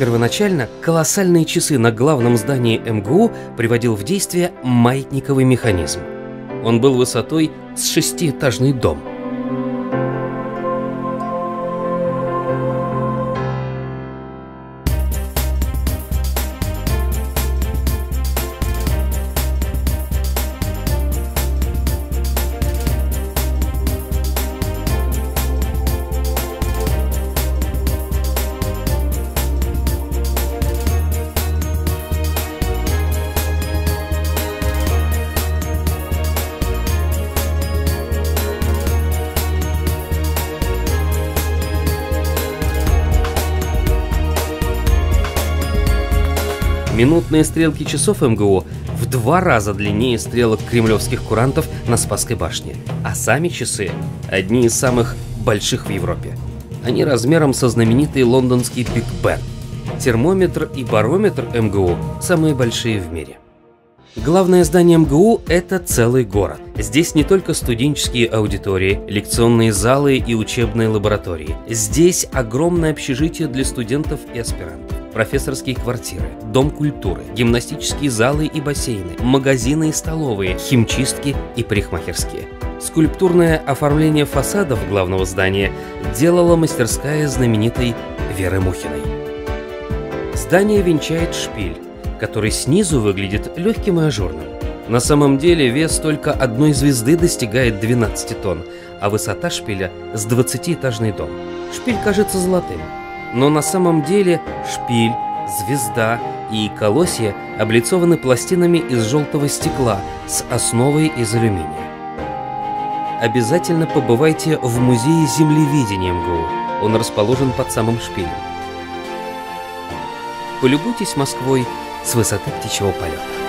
Первоначально колоссальные часы на главном здании МГУ приводил в действие маятниковый механизм. Он был высотой с шестиэтажный дом – Минутные стрелки часов МГУ в два раза длиннее стрелок кремлевских курантов на Спасской башне, а сами часы – одни из самых больших в Европе. Они размером со знаменитый лондонский Биг Бен. Термометр и барометр МГУ – самые большие в мире. Главное здание МГУ – это целый город. Здесь не только студенческие аудитории, лекционные залы и учебные лаборатории. Здесь огромное общежитие для студентов и аспирантов профессорские квартиры, дом культуры, гимнастические залы и бассейны, магазины и столовые, химчистки и парикмахерские. Скульптурное оформление фасадов главного здания делала мастерская знаменитой Веры Мухиной. Здание венчает шпиль, который снизу выглядит легким и ажурным. На самом деле вес только одной звезды достигает 12 тонн, а высота шпиля с 20-этажный дом. Шпиль кажется золотым, но на самом деле шпиль, звезда и колосья облицованы пластинами из желтого стекла с основой из алюминия. Обязательно побывайте в музее землевидения МГУ. Он расположен под самым шпилем. Полюбуйтесь Москвой с высоты птичьего полета.